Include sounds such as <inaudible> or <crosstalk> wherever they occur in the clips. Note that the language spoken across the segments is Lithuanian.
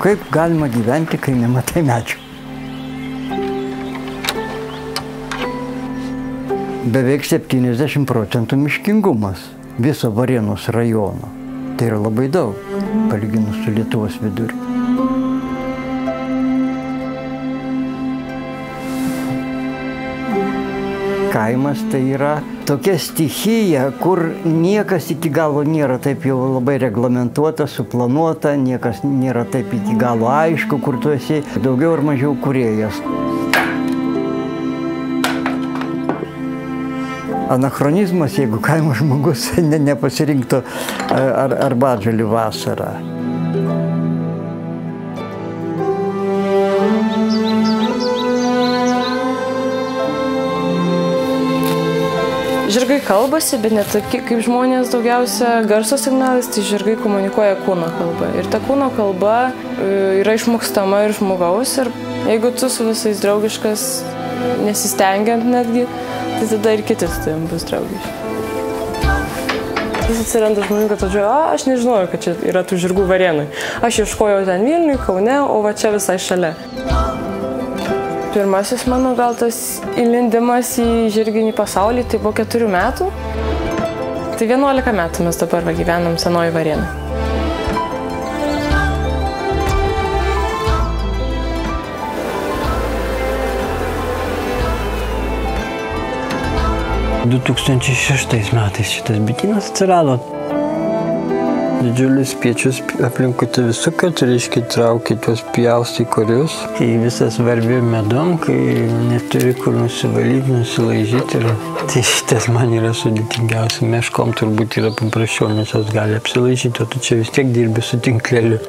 Kaip galima gyventi, kai nematai medžių? Beveik 70 procentų miškingumas viso Varėnos rajono. Tai yra labai daug, palyginus su Lietuvos viduriu. Kaimas tai yra tokia stichija, kur niekas iki galo nėra taip jau labai reglamentuota, suplanuota, niekas nėra taip iki galo aišku, kur tu esi daugiau ar mažiau kuriejas. Anachronizmas, jeigu kaimo žmogus <laughs> ne, nepasirinktų ar, arbatžalį vasarą. Žirgai kalbasi, bet ne taip kaip žmonės daugiausia garso signalais, tai žirgai komunikuoja kūno kalba. Ir ta kūno kalba e, yra išmokstama ir žmogaus. Ir jeigu tu su visais draugiškas, nesistengiant netgi, tai tada ir kiti su tavim bus draugiški. Vis atsiranda žmonių, kad atvažiuoja, aš nežinojau, kad čia yra tų žirgų varienai. Aš ieškojau ten Vilniui, Kaune, o va čia visai šalia. Pirmasis mano gal tas įlindimas į žirginį pasaulį, tai buvo keturių metų. Tai 11 metų mes dabar va, gyvenam senoji varienai. Du 2006 metais šitas bitynas atsirado. Didžiulis spiečius aplinkui tave suka, tu reiškia traukia tuos pjaustai korius. Kai visas varbi medum, kai neturi kur nusivalyti, nusilaižyti. Ir <laughs> tai šitas man yra sudėtingiausia. Meškom turbūt yra paprasčiau, nes jos gali apsilaižyti, o tu čia vis tiek dirbi su tinkleliu.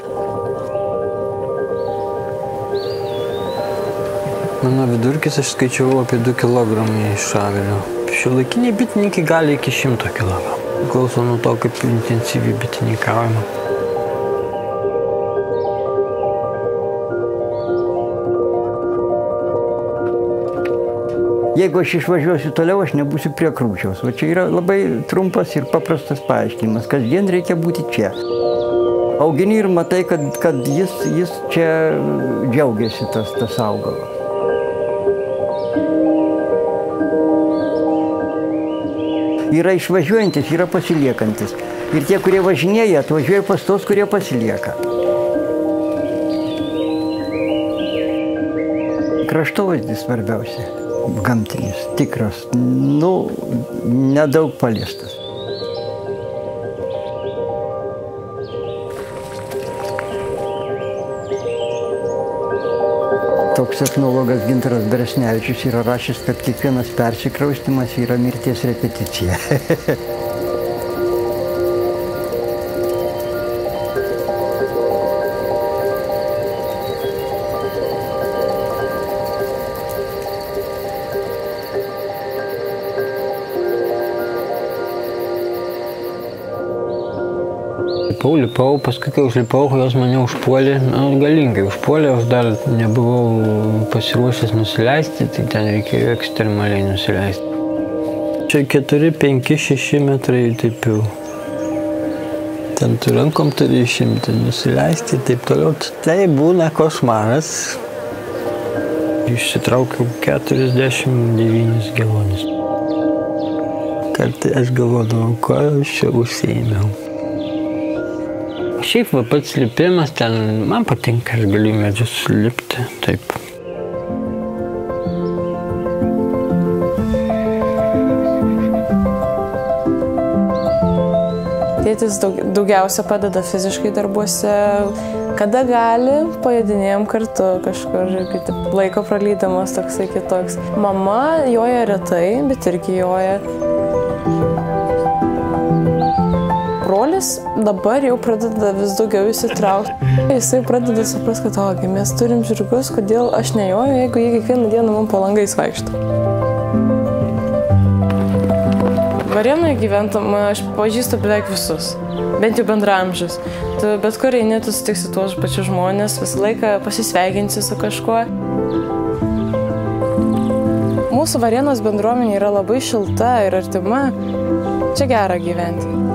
Mano vidurkis aš skaičiavau apie 2 kg iš avilio. Šiuolaikiniai bitininkai gali iki 100 kg. Klauso nuo to, kaip intensyviai bitininkaujama. Jeigu aš išvažiuosiu toliau, aš nebūsiu prie krūčiaus. Va čia yra labai trumpas ir paprastas paaiškinimas. Kasdien reikia būti čia. Augini ir matai, kad, kad jis, jis čia džiaugiasi tas, tas augalas. Yra išvažiuojantis, yra pasiliekantis. Ir tie, kurie važinėja, atvažiuoja pas tos, kurie pasilieka. Kraštovaizdis svarbiausia. Gamtinis, tikras, nu, nedaug paliestas. Toks etnologas Gintaras Beresnevičius yra rašęs, kad kiekvienas persikraustimas yra mirties repeticija. <laughs> Lipau, lipau, paskui kai užlipau, jos mane užpuolė, nu, galingai užpuolė, aš dar nebuvau pasiruošęs nusileisti, tai ten reikėjo ekstremaliai nusileisti. Čia 4, 5, 6 metrai taip jau. Ten tu rankom turi išimti, nusileisti taip toliau. Tai būna košmaras. Išsitraukiau 49 gelonus. Kartai aš galvodavau, ko aš čia užsiėmiau. Šiaip va, pats lipimas ten, man patinka, aš galiu medžius lipti, taip. Tėtis daug, daugiausia padeda fiziškai darbuose, kada gali, pajudinėjom kartu kažkur, kaip laiko pralydamas toksai kitoks. Mama joja retai, bet irgi joja. Brolis dabar jau pradeda vis daugiau įsitraukti. Jisai pradeda suprasti, kad, o, mes turim žirgus, kodėl aš nejoju, jeigu jie kiekvieną dieną man po langais vaikšto. Varėnoje gyventam, aš pažįstu beveik visus, bent jau bendramžius. Tu bet kur eini, tu sutiksi tuos pačius žmonės, visą laiką pasisveikinsi su kažkuo. Mūsų Varėnos bendruomenė yra labai šilta ir artima. Čia gera gyventi.